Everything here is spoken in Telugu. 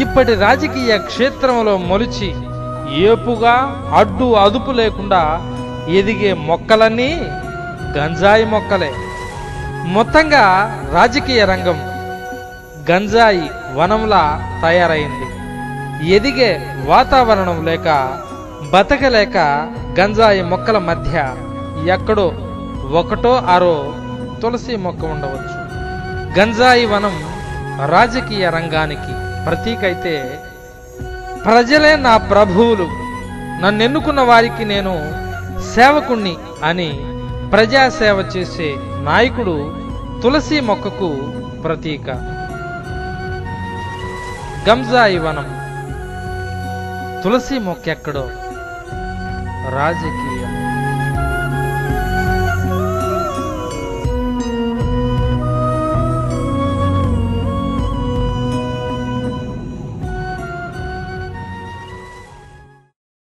ఇప్పటి రాజకీయ క్షేత్రంలో మొలిచి ఏపుగా అడ్డు అదుపు లేకుండా ఎదిగే మొక్కలన్నీ గంజాయి మొక్కలే. మొత్తంగా రాజకీయ రంగం గంజాయి వనంలా తయారైంది. ఎదిగే వాతావరణం లేక బతకలేక గంజాయి మొక్కల మధ్య ఎక్కడో ఒకటో ఆరో తులసి మొక్క ఉండవచ్చు. గంజాయి వనం రాజకీయ రంగానికి ప్రతీకైతే ప్రజలే నా ప్రభువులు. నన్ను ఎన్నుకున్న వారికి నేను సేవకుణ్ణి అని ప్రజాసేవ చేసే నాయకుడు తులసి మొక్కకు ప్రతీక. గంజాయి వనం తులసి మొక్క ఎక్కడో రాజకీయ